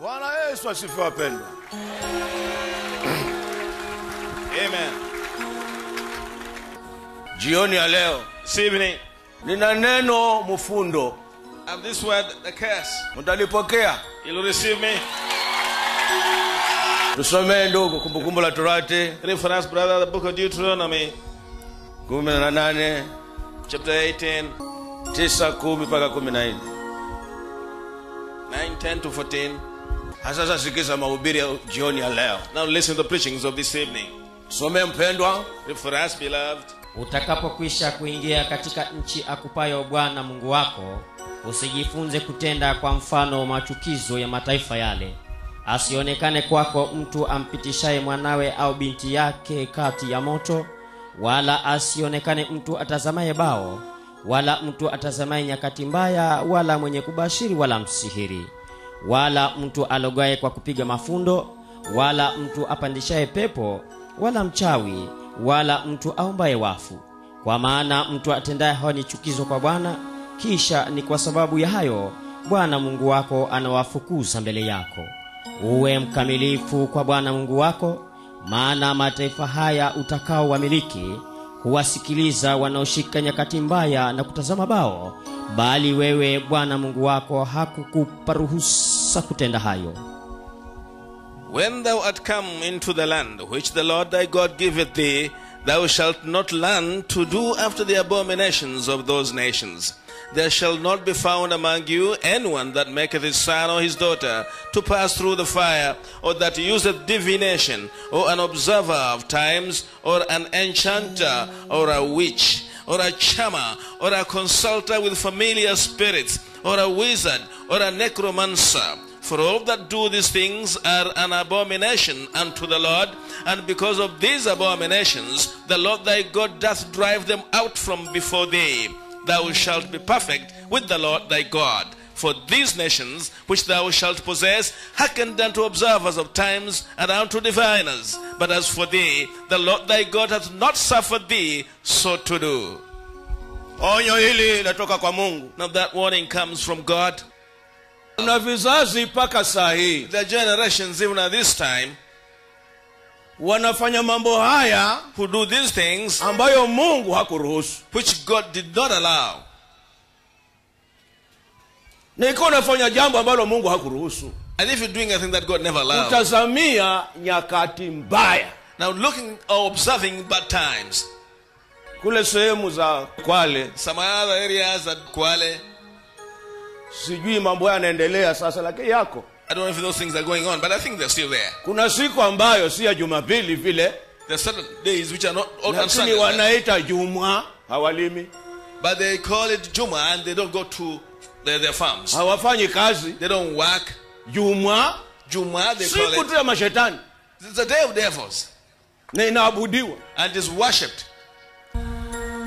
bwana yesu asifiwe wapendwa. Amen. jioni ya leo This evening, nina neno mfundo and this word, the curse, mtalipokea you'll receive me. Tusome ndugu kumbukumbu la torati. Read for us, brother, the book of Deuteronomy, kumi na nane chapter 18, tisa kumi mpaka kumi na nne. 9, 10 to 14. Sasa sikiza mahubiri ya jioni ya leo Now listen to the preachings of this evening. tusomee mpendwa for us, beloved. utakapokwisha kuingia katika nchi akupayo bwana mungu wako usijifunze kutenda kwa mfano machukizo ya mataifa yale asionekane kwako mtu ampitishaye mwanawe au binti yake kati ya moto wala asionekane mtu atazamaye bao wala mtu atazamaye nyakati mbaya wala mwenye kubashiri wala msihiri wala mtu alogaye kwa kupiga mafundo wala mtu apandishaye pepo wala mchawi wala mtu aombaye wafu. Kwa maana mtu atendaye hayo ni chukizo kwa bwana kisha ni kwa sababu ya hayo bwana mungu wako anawafukuza mbele yako. Uwe mkamilifu kwa bwana mungu wako maana mataifa haya utakao wamiliki huwasikiliza wanaoshika nyakati mbaya na kutazama bao bali wewe bwana mungu wako hakukupa ruhusa kutenda hayo When thou art come into the land which the Lord thy God giveth thee, thou shalt not learn to do after the abominations of those nations. There shall not be found among you anyone that maketh his son or his daughter to pass through the fire, or that useth divination, or an observer of times, or an enchanter, or a witch, or a charmer, or a consulter with familiar spirits, or a wizard, or a necromancer. For all that do these things are an abomination unto the Lord, and because of these abominations, the Lord thy God doth drive them out from before thee. Thou shalt be perfect with the Lord thy God. For these nations which thou shalt possess hearkened unto observers of times and unto diviners. But as for thee, the Lord thy God hath not suffered thee so to do. onyo hili linatoka kwa mungu Now that warning comes from God. na vizazi mpaka saa hii The generations, even at this time, wanafanya mambo haya who do these things ambayo mungu hakuruhusu which God did not allow. Na ikiwa unafanya jambo ambalo mungu hakuruhusu. And if you're doing a thing that God never allowed, utazamia nyakati mbaya. Now looking or observing bad times, kule sehemu za kwale some other areas at Kwale, sijui mambo yanaendelea sasa lakini yako. I don't know if those things are going on, but I think they're still there. kuna siku ambayo si ya jumapili vile. There are certain days which are not on lakini Sunday, wanaita jumwa hawalimi. But they call it Juma and they don't go to their, their farms. hawafanyi kazi They don't work. jumwa Juma, they call siku it. tu ya mashetani It's the day of devils na inaabudiwa and is worshipped.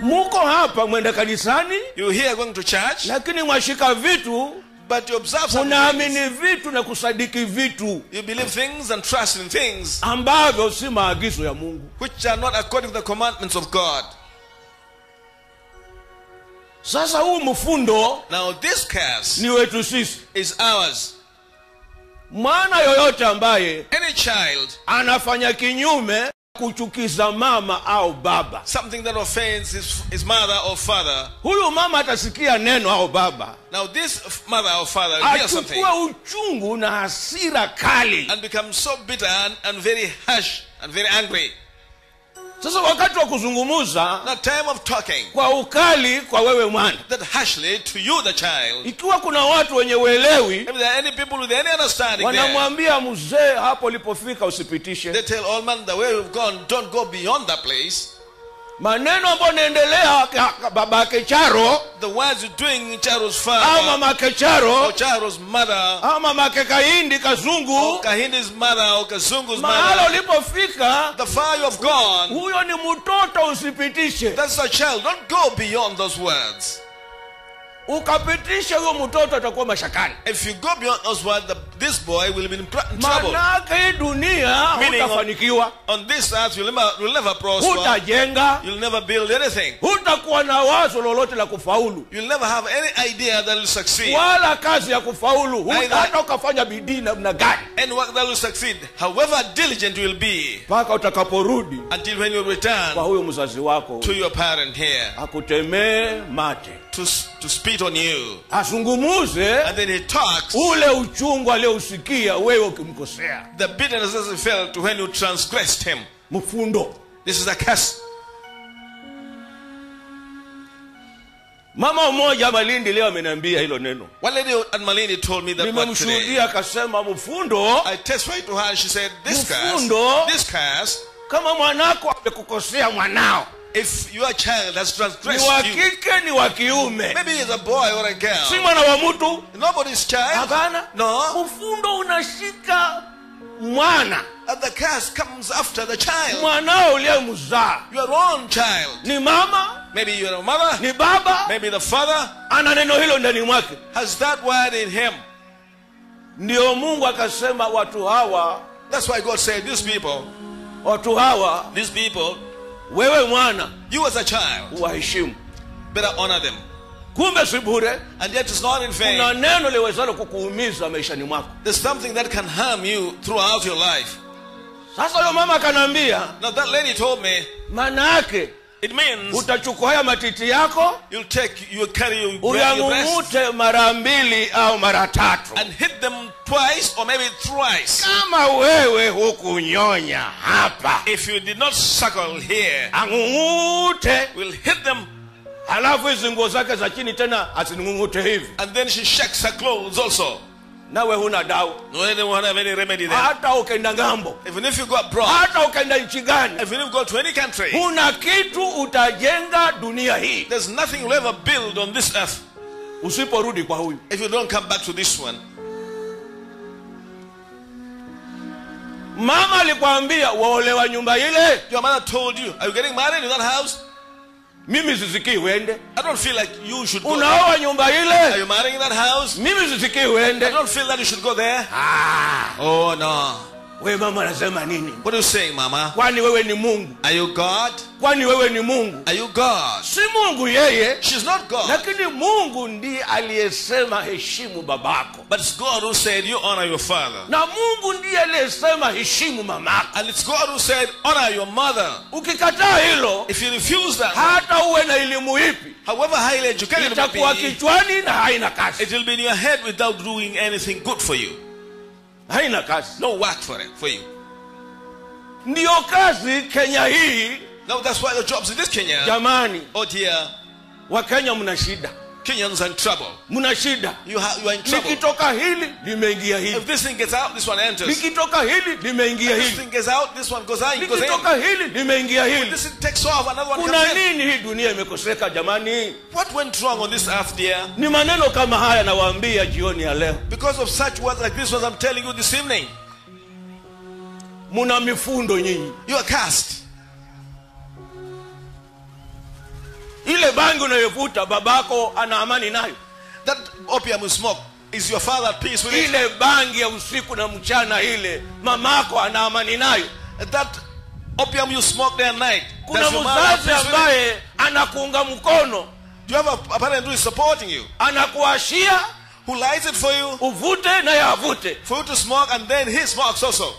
muko hapa mwenda kanisani You hear going to church, lakini mwashika vitu but you observe some things. munaamini vitu na kusadiki vitu You believe things and trust in things ambavyo si maagizo ya mungu which are not according to the commandments of God. Sasa huu mfundo Now, this curse ni wetu sisi is ours. mwana yoyote ambaye Any child, anafanya kinyume kuchukiza mama au baba something that offends his, his mother or father. huyu mama atasikia neno au baba Now, this mother or father will hear something uchungu na hasira kali and become so bitter and, and very harsh and very angry. Sasa wakati wa kuzungumuza Now, time of talking kwa ukali kwa wewe mwana that harshly to you, the child. ikiwa kuna watu wenye uelewi If there are any people with any understanding wanamwambia mzee hapo ulipofika usipitishe they tell all man the way we've gone, don't go beyond that place. Maneno ambayo naendelea babake charo The words you're doing in Charo's au father, mamake or Charo's mother, au mamake kahindi or kazungu Kahindi's mother, or Kazungu's mahala ulipofika the far you have gone, huyo ni mtoto usipitishe. That's a child. Don't go beyond those words. ukapitisha huyo mtoto atakuwa mashakani. If you go beyond those words, the, this boy will be in trouble. manake dunia Meaning hutafanikiwa On this earth, you'll never, you'll never prosper. hutajenga You'll never build anything. hutakuwa na wazo lolote la kufaulu You'll never have any idea that will succeed. wala kazi ya kufaulu hata ukafanya bidii namna gani Any work that will succeed, however diligent you will be, utakaporudi until when you return kwa huyo mzazi wako to your parent here akutemee mate to, to spit on you. azungumuze And then he talks ule uchungu wewe ukimkosea the bitterness that he felt when you transgressed him. mfundo This is a curse. mama mmoja malindi leo ameniambia hilo neno One lady at Malindi told me that nimemshuhudia akasema mfundo I testified to her and she said, This curse, Mfundo. this curse, kama mwanako amekukosea mwanao if your child has transgressed you, ni wa kiume. maybe he's a boy or a si girl, mwana wa mtu? Nobody's child. hapana. No. mfundo unashika mwana. And the curse comes after the child. mwanao uliyemzaa. Your own child. ni mama. Maybe you're a mother, ni baba. Maybe the father. Ana neno hilo ndani mwake. Has that word in him. ndio mungu akasema watu hawa That's why God said, These people, watu hawa these people, wewe mwana you as a child, waheshimu better honor them. kumbe si bure? And yet it's not in vain. Kuna neno liwezalo kukuumiza maishani mwako. There's something that can harm you throughout your life. sasa huyo mama akanaambia Now that lady told me, maana yake it means utachukua haya matiti yako you'll take, you'll carry your, uyang'ung'ute mara mbili au mara tatu and hit them twice or maybe thrice. kama wewe hukunyonya hapa If you did not suckle here, ang'ung'ute we'll hit them halafu hizi nguo zake za chini tena asining'ung'ute hivi and then she shakes her clothes also. Nawe huna dau. No eh, anyone have any remedy there. hata ukaenda ngambo. Even if you go abroad, hata ukaenda nchi gani. Even if you go to any country, huna kitu utajenga dunia hii. There's nothing you'll ever build on this earth. Usiporudi kwa huyu. If you don't come back to this one. mama alikwambia waolewa nyumba ile. Your mother told you, Are you getting married in that house? Mimi sisikii uende I don't feel like you should go. unaoa nyumba Are ile you marrying in that house? mimi sisikii I don't feel that you should go there. ah, Oh no. We mama anasema nini What are you saying, Mama? kwani wewe ni mungu Are you God? kwani wewe ni mungu Are you God? si mungu yeye She's not God. lakini mungu ndiye aliyesema heshimu babako But it's God who said, You honor your father. na mungu ndiye aliyesema heshimu mamako And it's God who said, Honor your mother. ukikataa hilo If you refuse that, hata uwe na elimu ipi however highly educated you may itakuwa be, kichwani na haina kazi it will be in your head without doing anything good for you. Haina kazi. No work for it for you. ndiyo kazi kenya hii. Now that's why the jobs in this Kenya. jamani. Oh dear, wakenya mna shida Kenyans are in trouble. mna shida You, ha- you are in trouble. likitoka hili limeingia If this thing gets out, this one enters. If likitoka hili limeingia this thing gets out, this one goes out, likitoka hili limeingia hili This thing takes off, another one kuna comes in. nini hii dunia imekoseka jamani What went wrong on this earth, dear? ni maneno kama haya nawaambia jioni ya leo Because of such words like this ones I'm telling you this evening, muna mifundo nyinyi you are cast. Ile bangi unayovuta babako ana amani nayo. That opium you smoke, is your father at peace with it? ile bangi ya usiku na mchana ile mamako ana amani nayo. That opium you smoke day and night, kuna mzazi ambaye anakuunga mkono. Do you have a, a parent who is supporting you, anakuashia who lights it for you, uvute naye avute. For you to smoke, and then he smokes also?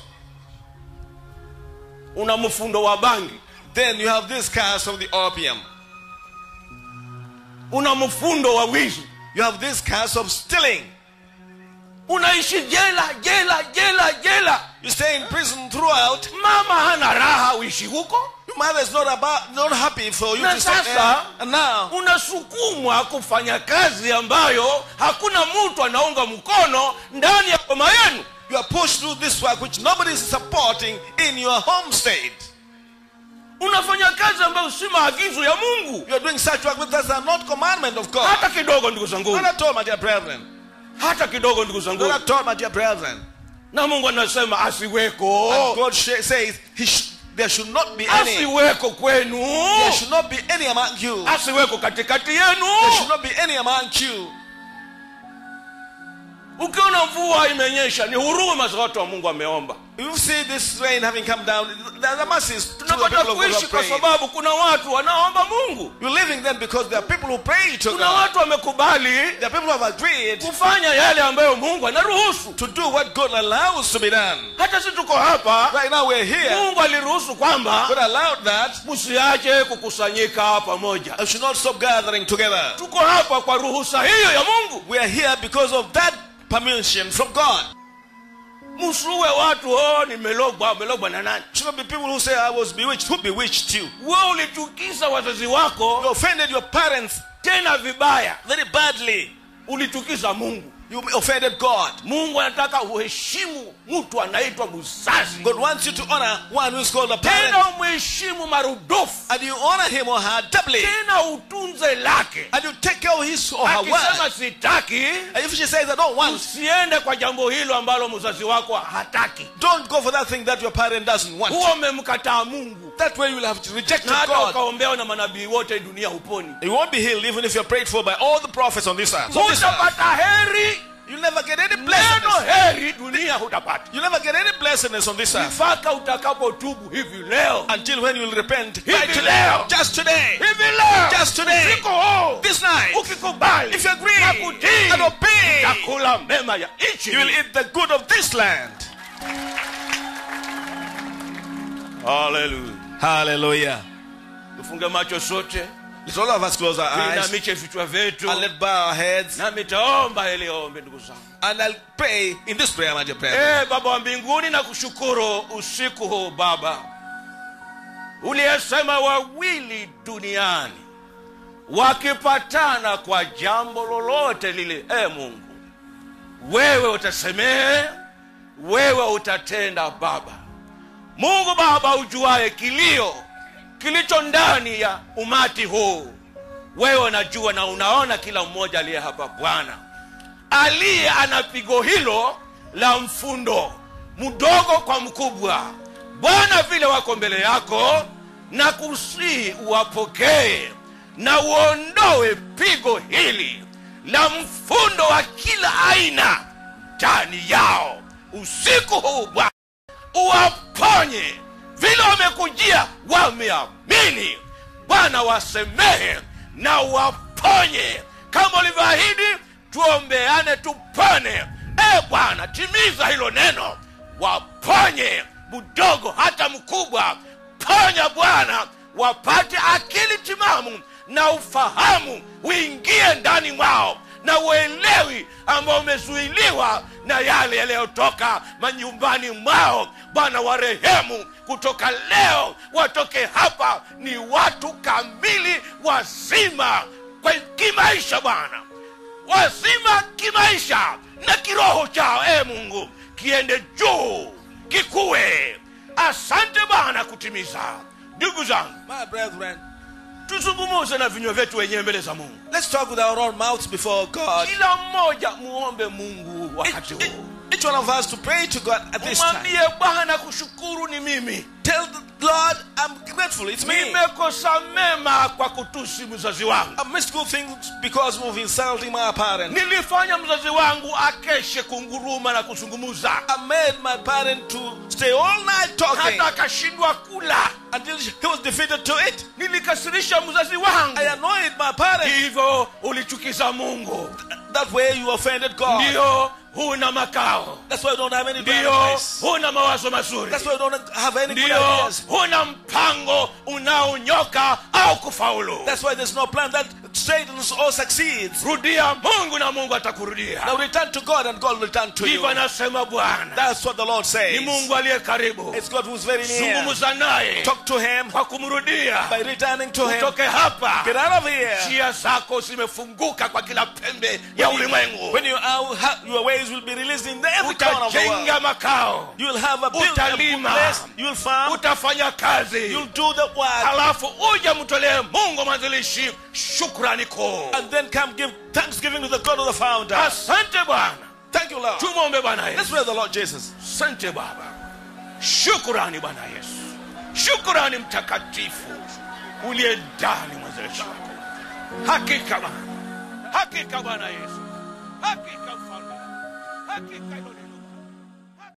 una mfundo wa bangi. Then you have this cast of the opium. Una mfundo wa wizi You have this cast of stealing. unaishi jela jela jela jela You stay in prison throughout. mama hana raha uishi huko Your mother is not about, not happy for you Na to stay there. sasa- And now unasukumwa kufanya kazi ambayo hakuna mtu anaunga mkono ndani ya boma yenu you are pushed through this work which nobody is supporting in your home state. Unafanya kazi ambayo si maagizo ya mungu You are doing such work with that are not commandment of God. hata kidogo ndugu zangu Not at all, my dear brethren. hata kidogo ndugu zangu Not at all, my dear brethren. na mungu anasema And asiweko God sh- says he sh- there should not be any. asiweko kwenu There should not be any among you. asiweko katikati There should not be any among you. Ukiona mvua imenyesha ni huruma za watu wa mungu wameomba You see this rain having come down. The, the mercies to the tunapata people of God who kuishi are kwa sababu kuna watu wanaomba mungu living then because there are people who pray to kuna God. watu wamekubali There are people who have agreed kufanya yale ambayo mungu anaruhusu to do what God allows to be done. hata tuko hapa Right now we're here. mungu aliruhusu kwamba God allowed that. msiache kukusanyika pamoja should not stop gathering together. tuko hapa kwa ruhusa hiyo ya mungu We are here because of that permission from God. msuwe watu oh nimelogwa melogwa na nani Should not be people who say, I was bewitched. Who bewitched you? we ulichukiza wazazi You offended your parents tena vibaya very badly. ulichukiza mungu You offended God. mungu anataka uheshimu mtu anaitwa mzazi God wants you to honor one who is called a parent. tena umheshimu marudufu And you honor him or her doubly. tena utunze lake And you take care of his or her word. akisema sitaki And if she says, I don't want, usiende kwa jambo hilo ambalo mzazi wako hataki don't go for that thing that your parent doesn't want. huo umemkataa mungu That way you will have rejected hata God. ukaombewa na manabii wote dunia huponi You won't be healed even if you're prayed for by all the prophets on this earth. On this earth. hutapata heri You'll never get any neno blessedness. heri dunia hutapata You'll never get any blessedness on this earth mpaka utakapotubu hivi leo until when you will repent. Hivi leo. Just today. hivi leo Just today. usiku This night. ukikubali If you agree na kutii and obey, utakula mema ya nchi you will eat the good of this land. Hallelujah. Hallelujah. tufunge macho sote Let's all of us close our eyes and let bow our heads. And I'll pray in this prayer, my dear prayer. Eh, baba wa mbinguni na kushukuru usiku huu baba uliyesema wawili duniani wakipatana kwa jambo lolote lile e mungu wewe utasemehe wewe utatenda baba mungu baba ujuaye kilio kilicho ndani ya umati huu. Wewe unajua na unaona kila mmoja aliye hapa bwana. Aliye ana pigo hilo la mfundo mdogo kwa mkubwa. Bwana vile wako mbele yako na kusii uwapokee na uondoe pigo hili la mfundo wa kila aina ndani yao. Usiku huu bwana uwaponye vile wamekujia wameamini bwana wasemehe na waponye. Kama ulivyoahidi tuombeane tupone. E bwana timiza hilo neno. Waponye mdogo hata mkubwa. Ponya bwana wapate akili timamu na ufahamu uingie ndani mwao na uelewi ambao umezuiliwa na yale yaliyotoka manyumbani mwao. Bwana warehemu kutoka leo watoke hapa ni watu kamili wazima kwa kimaisha bwana. Wazima kimaisha na kiroho chao e mungu kiende juu kikuwe asante bwana kutimiza. Ndugu zangu na vinywa vyetu wenyewe mbele za mungu let's talk with our own mouths before God. kila mmoja muombe mungu wakati huu each one of us to pray to God at this time. bwana kushukuru ni mimi Tell the Lord, I'm grateful. It's me. nimekosa mema kwa kutusi mzazi wangu I missed good things because of insulting my parent. nilifanya mzazi wangu akeshe kunguruma na kuzungumza. I made my parent to stay all night talking hata akashindwa kula until he was defeated to it. nilikasirisha mzazi wangu I annoyed my parent. hivyo ulichukiza mungu That way you offended God. ndiyo huna makao That's why you don't have any ndiyo paradise. huna mawazo mazuri That's why you don't have any good ndiyo ideas. huna mpango unaonyoka au kufaulu That's why there's no plan that straightens or succeeds. rudia mungu na mungu atakurudia Now return to God and God will return to you. ndivyo anasema bwana That's what the Lord ni says. mungu aliye karibu It's God who's very near. zungumza naye Talk to Him kwa kumrudia by returning to Him. utoke hapa Get out of here. njia zako zimefunguka kwa kila pembe ya ulimwengu When you are, ha- your ways will be released in every corner of the world. makao You will have a build, a good place. You will farm. utafanya kazi You'll do the work. halafu uje mtolee mungu mwanzilishi shukrani kuu And then come give thanksgiving to the God of the founder. asante bwana Thank you, Lord. tumwombe bwana Let's yesu pray the Lord Jesus. asante baba shukurani bwana yesu shukurani mtakatifu uliye ndani mwanzilishi wako hakika bwana hakika bwana yesu hakika hakika hilo ni